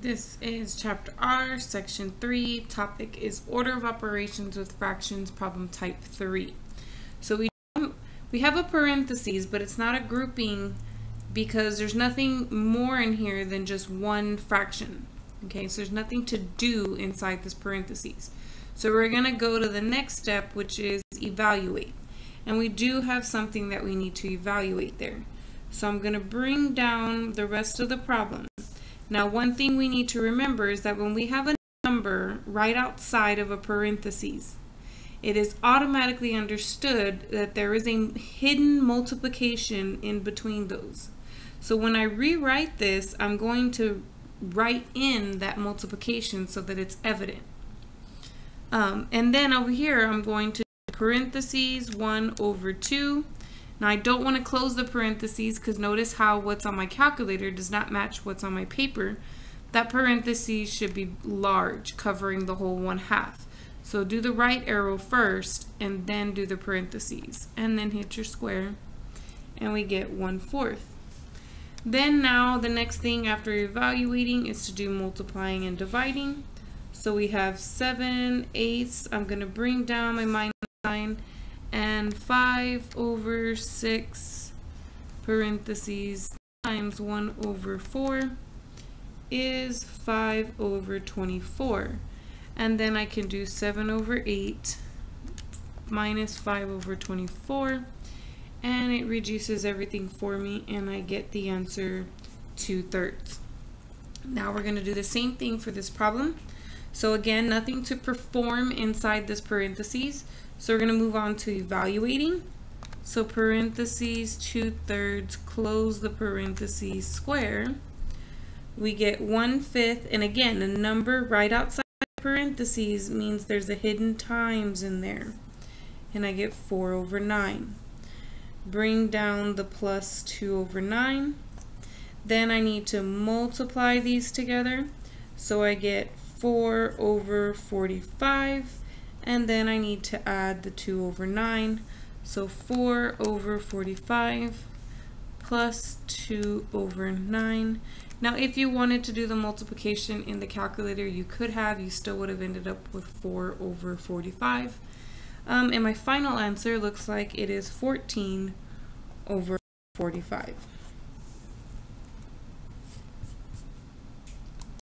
This is chapter R, section 3. Topic is order of operations with fractions, problem type 3. So we we have a parentheses, but it's not a grouping because there's nothing more in here than just one fraction. Okay, so there's nothing to do inside this parentheses. So we're going to go to the next step, which is evaluate. And we do have something that we need to evaluate there. So I'm going to bring down the rest of the problem. Now, one thing we need to remember is that when we have a number right outside of a parenthesis, it is automatically understood that there is a hidden multiplication in between those. So when I rewrite this, I'm going to write in that multiplication so that it's evident. Um, and then over here, I'm going to parentheses 1 over 2 now I don't want to close the parentheses because notice how what's on my calculator does not match what's on my paper. That parentheses should be large, covering the whole one half. So do the right arrow first and then do the parentheses and then hit your square and we get 1 fourth. Then now the next thing after evaluating is to do multiplying and dividing. So we have 7 eighths. I'm going to bring down my minus sign and 5 over 6 parentheses times 1 over 4 is 5 over 24 and then I can do 7 over 8 minus 5 over 24 and it reduces everything for me and I get the answer 2 thirds. Now we're going to do the same thing for this problem. So again, nothing to perform inside this parentheses. So we're going to move on to evaluating. So parentheses 2 thirds, close the parentheses square. We get 1 fifth, and again, a number right outside parentheses means there's a hidden times in there. And I get 4 over 9. Bring down the plus 2 over 9. Then I need to multiply these together. So I get 4 over 45 and then I need to add the 2 over 9 so 4 over 45 plus 2 over 9 now if you wanted to do the multiplication in the calculator you could have. You still would have ended up with 4 over 45 um, and my final answer looks like it is 14 over 45